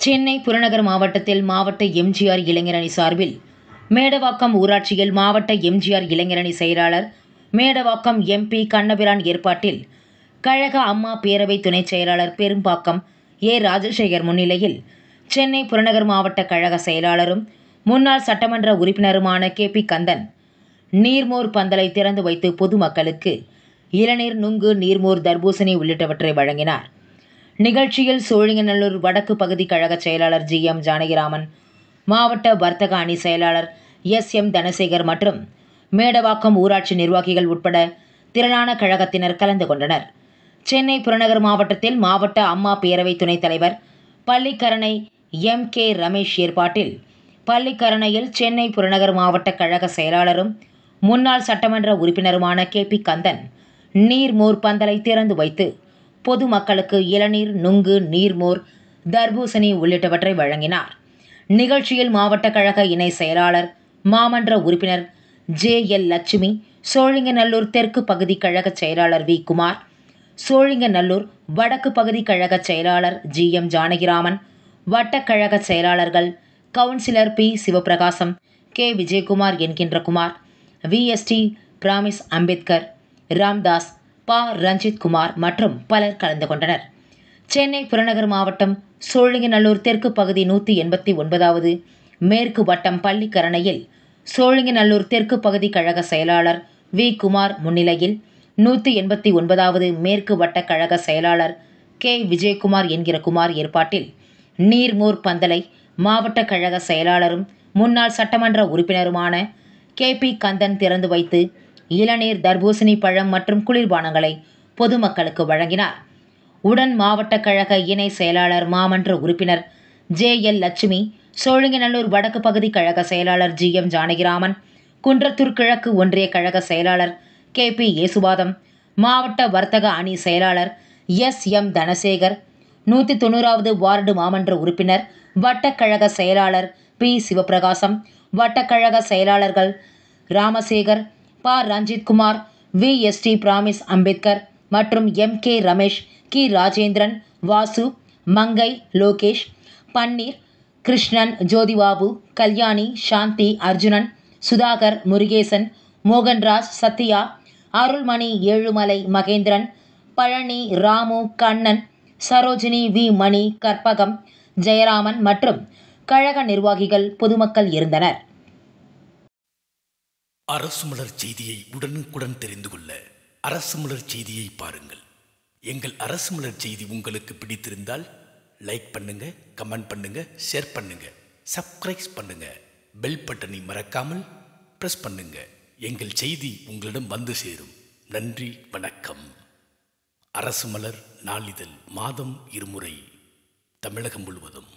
சென்னை புறநகர் மாவட்டத்தில் மாவட்ட எம்ஜிஆர் இளைஞரணி சார்பில் மேடவாக்கம் ஊராட்சியில் மாவட்ட எம்ஜிஆர் இளைஞரணி செயலாளர் மேடவாக்கம் எம்பி கண்ணபிரான் ஏற்பாட்டில் கழக அம்மா பேரவை துணைச் செயலாளர் பெரும்பாக்கம் ஏ ராஜசேகர் முன்னிலையில் சென்னை புறநகர் மாவட்ட கழக செயலாளரும் முன்னாள் சட்டமன்ற உறுப்பினருமான கே பி கந்தன் நீர்மோர் பந்தலை திறந்து வைத்து பொதுமக்களுக்கு இளநீர் நுங்கு நீர்மோர் தர்பூசணி உள்ளிட்டவற்றை வழங்கினார். நிகழ்ச்சியில் சோழிங்கநல்லூர் வடக்கு பகுதி கழக செயலாளர் ஜி எம் ஜானகிராமன் மாவட்ட வர்த்தக அணி செயலாளர் எஸ் எம் தனசேகர் மற்றும் மேடவாக்கம் ஊராட்சி நிர்வாகிகள் உட்பட திரளான கழகத்தினர் கலந்து கொண்டனர். சென்னை புறநகர் மாவட்டத்தில் மாவட்ட அம்மா பேரவை துணைத் தலைவர் பள்ளிக்கரணை எம் கே ரமேஷ் ஏற்பாட்டில் பள்ளிக்கரணையில் சென்னை புறநகர் மாவட்ட கழக செயலாளரும் முன்னாள் சட்டமன்ற உறுப்பினருமான கே பி கந்தன் நீர்மோர் பந்தலை திறந்து வைத்து பொதுமக்களுக்கு இளநீர் நுங்கு நீர்மோர் தர்பூசணி உள்ளிட்டவற்றை வழங்கினார். நிகழ்ச்சியில் மாவட்ட கழக இணை செயலாளர் மாமன்ற உறுப்பினர் ஜே எல் லட்சுமி சோழிங்கநல்லூர் தெற்கு பகுதி கழக செயலாளர் வி. குமார் சோழிங்கநல்லூர் வடக்கு பகுதி கழக செயலாளர் ஜி. எம். ஜானகிராமன் வட்டக்கழக செயலாளர்கள் councillor P. Sivaprakasam K. Vijayakumar என்கின்ற குமார் விஎஸ்டி பிராமிஸ் அம்பேத்கர் ராம்தாஸ் பா ரஞ்சித் குமார் மற்றும் பலர் கலந்து கொண்டனர். சென்னை புறநகர் மாவட்டம் சோழிங்கநல்லூர் தெற்கு பகுதி நூற்றி எண்பத்தி ஒன்பதாவது மேற்கு வட்டம் பள்ளிக்கரணையில் சோழிங்கநல்லூர் தெற்கு பகுதி கழக செயலாளர் வி. குமார் முன்னிலையில் நூற்றி எண்பத்தி ஒன்பதாவது மேற்கு வட்ட கழக செயலாளர் கே. விஜயகுமார் என்கிற குமார் ஏற்பாட்டில் நீர்மூர் பந்தலை மாவட்ட கழக செயலாளரும் முன்னாள் சட்டமன்ற உறுப்பினருமான கே. பி. கந்தன் திறந்து வைத்து இளநீர் தர்பூசணி பழம் மற்றும் குளிர்பானங்களை பொதுமக்களுக்கு வழங்கினார். உடன் மாவட்ட கழக இணை செயலாளர் மாமன்ற உறுப்பினர் ஜே எல் லட்சுமி சோழிங்கநல்லூர் வடக்கு பகுதி கழக செயலாளர் ஜி எம் ஜானகிராமன் குன்றத்தூர் கிழக்கு ஒன்றிய கழக செயலாளர் கே பி இயேசுவாதம் மாவட்ட வர்த்தக அணி செயலாளர் எஸ் எம் தனசேகர் நூற்றி தொண்ணூறாவது வார்டு மாமன்ற உறுப்பினர் வட்டக்கழக செயலாளர் பி சிவபிரகாசம் வட்டக்கழக செயலாளர்கள் Ramasekar Pa Ranjithkumar V. S. T. Promise Ambedkar மற்றும் M. K. Ramesh Ki. Rajendran Vasu Mangai Lokesh Panneer Krishnan Jothibabu Kalyani Santhi Arjunan Sudhakar Murugesan Mohanraj Sathya Arulmani Ezhumalai Mahendran Palani Ramu Kannan Sarojini V. Mani Karpagam Jayaraman மற்றும் கழக நிர்வாகிகள் பொதுமக்கள் இருந்தனர். அரசு மலர் செய்தியை உடனுக்குடன் தெரிந்து கொள்ள அரசு மலர் செய்தியை பாருங்கள். எங்கள் அரசு மலர் செய்தி உங்களுக்கு பிடித்திருந்தால் லைக் பண்ணுங்க கமெண்ட் பண்ணுங்க ஷேர் பண்ணுங்க சப்ஸ்கிரைப் பண்ணுங்க பெல் பட்டனை மறக்காமல் ப்ரெஸ் பண்ணுங்க. எங்கள் செய்தி உங்களிடம் வந்து சேரும். நன்றி வணக்கம். அரசு மலர் நாளிதழ் மாதம் இருமுறை தமிழகம் முழுவதும்.